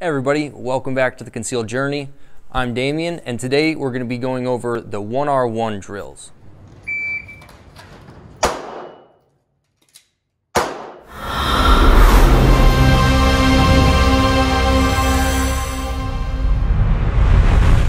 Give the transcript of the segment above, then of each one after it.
Everybody, welcome back to the Concealed Journey. I'm Damien, and today we're going to be going over the 1R1 drills.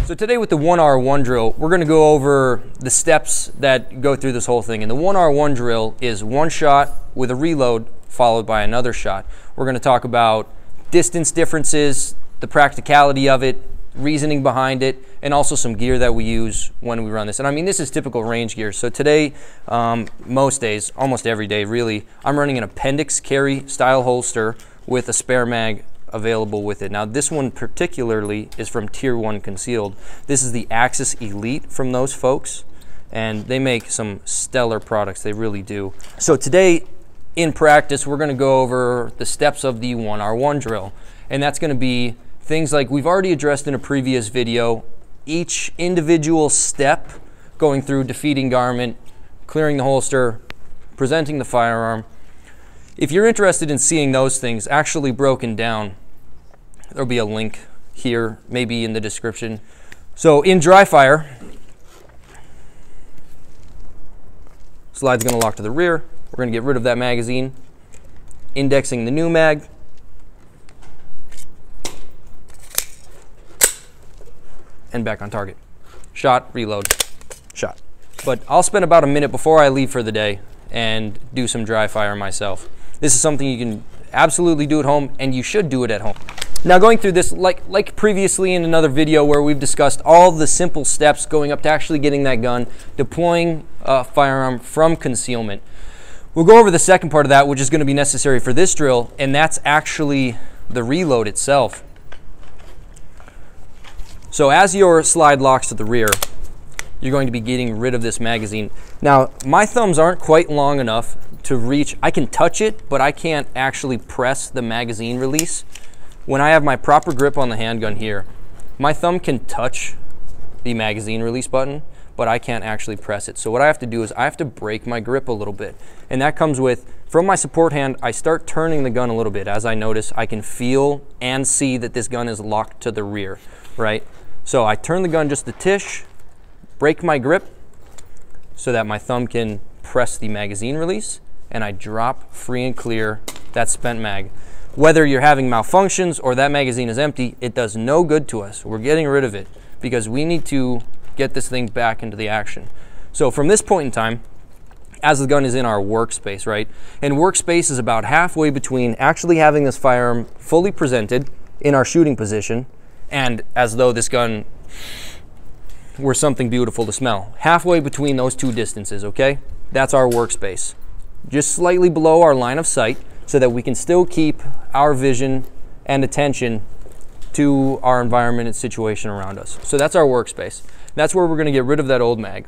So today with the 1R1 drill, we're going to go over the steps that go through this whole thing. And the 1R1 drill is one shot with a reload followed by another shot. We're going to talk about distance differences, the practicality of it, reasoning behind it, and also some gear that we use when we run this. And I mean, this is typical range gear. So today, um, most days, almost every day really, I'm running an appendix carry style holster with a spare mag available with it. Now this one particularly is from Tier 1 Concealed. This is the Axis Elite from those folks and they make some stellar products, they really do. So today in practice we're going to go over the steps of the 1R1 drill and that's going to be things like we've already addressed in a previous video, each individual step going through defeating garment, clearing the holster, presenting the firearm. If you're interested in seeing those things actually broken down, There'll be a link here, maybe in the description. So in dry fire, slide's gonna lock to the rear. We're gonna get rid of that magazine, indexing the new mag. And back on target. Shot, reload, shot. But I'll spend about a minute before I leave for the day and do some dry fire myself. This is something you can absolutely do at home and you should do it at home. Now going through this, like, like previously in another video where we've discussed all the simple steps going up to actually getting that gun, deploying a firearm from concealment. We'll go over the second part of that, which is going to be necessary for this drill, and that's actually the reload itself. So as your slide locks to the rear, you're going to be getting rid of this magazine. Now, my thumbs aren't quite long enough to reach, I can touch it, but I can't actually press the magazine release when I have my proper grip on the handgun here, my thumb can touch the magazine release button, but I can't actually press it. So what I have to do is I have to break my grip a little bit. And that comes with, from my support hand, I start turning the gun a little bit. As I notice, I can feel and see that this gun is locked to the rear, right? So I turn the gun just a tish, break my grip so that my thumb can press the magazine release, and I drop free and clear that spent mag whether you're having malfunctions or that magazine is empty, it does no good to us. We're getting rid of it because we need to get this thing back into the action. So from this point in time, as the gun is in our workspace, right? And workspace is about halfway between actually having this firearm fully presented in our shooting position and as though this gun were something beautiful to smell. Halfway between those two distances, okay? That's our workspace. Just slightly below our line of sight so that we can still keep our vision and attention to our environment and situation around us. So that's our workspace. That's where we're going to get rid of that old mag.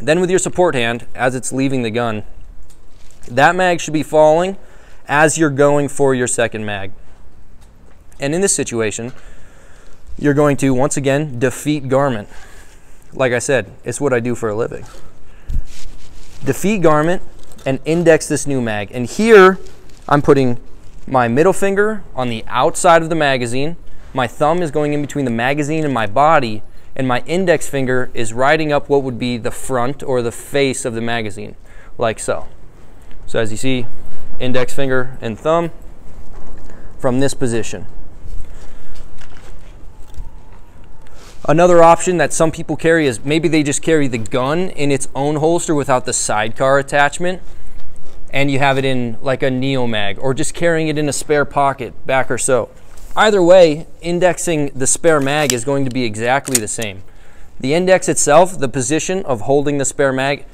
Then with your support hand, as it's leaving the gun, that mag should be falling as you're going for your second mag. And in this situation, you're going to, once again, defeat garment. Like I said, it's what I do for a living. Defeat garment and index this new mag. And here, I'm putting my middle finger on the outside of the magazine. My thumb is going in between the magazine and my body, and my index finger is riding up what would be the front or the face of the magazine, like so. So as you see, index finger and thumb from this position. Another option that some people carry is maybe they just carry the gun in its own holster without the sidecar attachment and you have it in like a Neomag or just carrying it in a spare pocket back or so. Either way, indexing the spare mag is going to be exactly the same. The index itself, the position of holding the spare mag,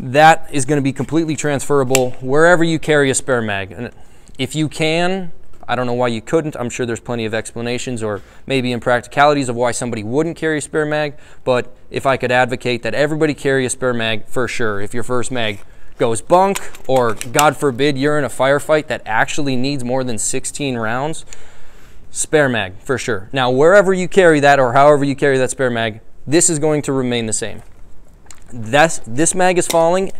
that is going to be completely transferable wherever you carry a spare mag. And if you can, I don't know why you couldn't. I'm sure there's plenty of explanations or maybe impracticalities of why somebody wouldn't carry a spare mag. But if I could advocate that everybody carry a spare mag for sure, if your first mag goes bunk, or God forbid you're in a firefight that actually needs more than 16 rounds, spare mag for sure. Now, wherever you carry that or however you carry that spare mag, this is going to remain the same. That's, this mag is falling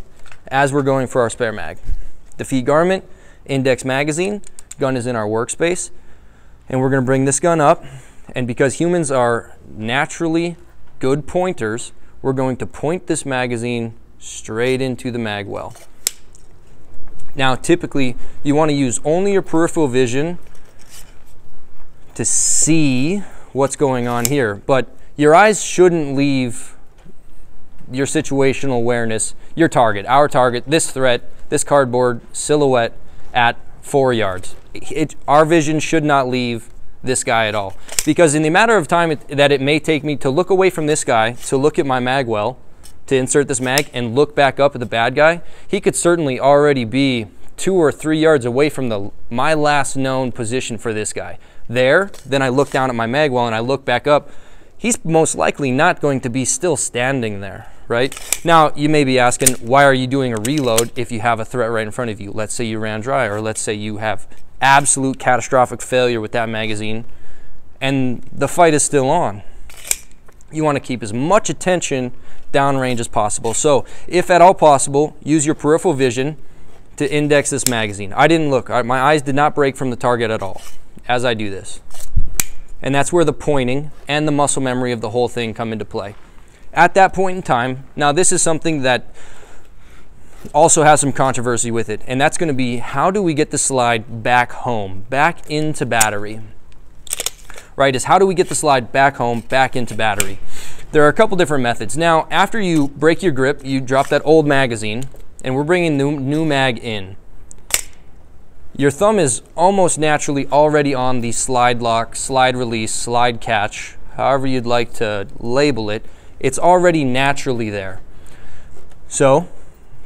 as we're going for our spare mag. Defeat garment, index magazine, gun is in our workspace. And we're going to bring this gun up. And because humans are naturally good pointers, we're going to point this magazine straight into the mag well. Now, typically, you want to use only your peripheral vision to see what's going on here, but your eyes shouldn't leave your situational awareness, your target, our target, this threat, this cardboard silhouette at four yards. It, our vision should not leave this guy at all. Because in the matter of time it, that it may take me to look away from this guy, to look at my mag well, to insert this mag and look back up at the bad guy, he could certainly already be two or three yards away from the my last known position for this guy. There, then I look down at my mag well and I look back up, he's most likely not going to be still standing there right? Now, you may be asking, why are you doing a reload if you have a threat right in front of you? Let's say you ran dry, or let's say you have absolute catastrophic failure with that magazine, and the fight is still on. You want to keep as much attention downrange as possible. So, if at all possible, use your peripheral vision to index this magazine. I didn't look. My eyes did not break from the target at all as I do this. And that's where the pointing and the muscle memory of the whole thing come into play at that point in time, now this is something that also has some controversy with it, and that's going to be how do we get the slide back home, back into battery? Right, is how do we get the slide back home, back into battery? There are a couple different methods. Now, after you break your grip, you drop that old magazine, and we're bringing new, new mag in. Your thumb is almost naturally already on the slide lock, slide release, slide catch, however you'd like to label it it's already naturally there. So,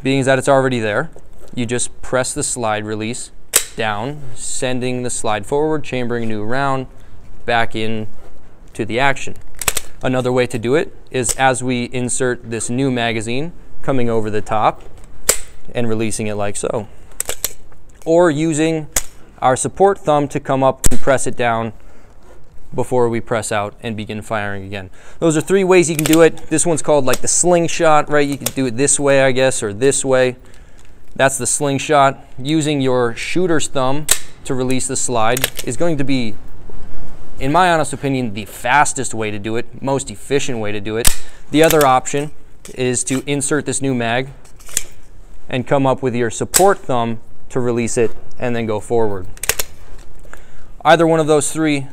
being that it's already there, you just press the slide release down, sending the slide forward, chambering a new round back in to the action. Another way to do it is as we insert this new magazine coming over the top and releasing it like so. Or using our support thumb to come up and press it down before we press out and begin firing again. Those are three ways you can do it. This one's called like the slingshot, right? You can do it this way, I guess, or this way. That's the slingshot. Using your shooter's thumb to release the slide is going to be, in my honest opinion, the fastest way to do it, most efficient way to do it. The other option is to insert this new mag and come up with your support thumb to release it and then go forward. Either one of those three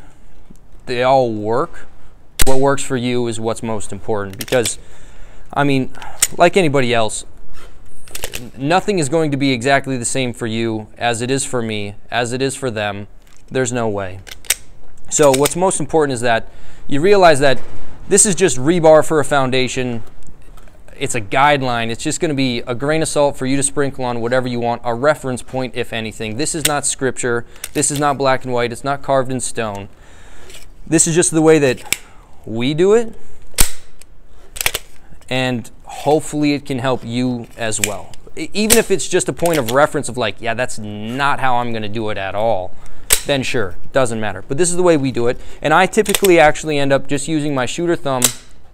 they all work. What works for you is what's most important because, I mean, like anybody else, nothing is going to be exactly the same for you as it is for me, as it is for them. There's no way. So what's most important is that you realize that this is just rebar for a foundation. It's a guideline. It's just going to be a grain of salt for you to sprinkle on whatever you want, a reference point, if anything. This is not scripture. This is not black and white. It's not carved in stone. This is just the way that we do it. And hopefully it can help you as well. Even if it's just a point of reference of like, yeah, that's not how I'm going to do it at all, then sure, doesn't matter. But this is the way we do it. And I typically actually end up just using my shooter thumb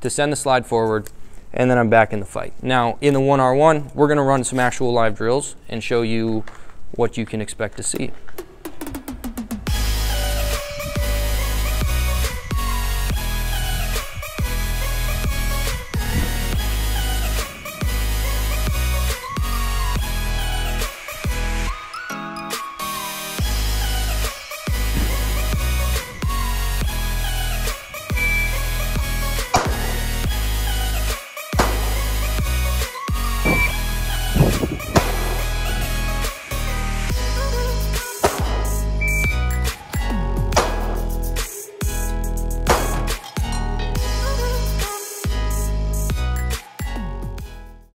to send the slide forward and then I'm back in the fight. Now, in the 1R1, we're going to run some actual live drills and show you what you can expect to see.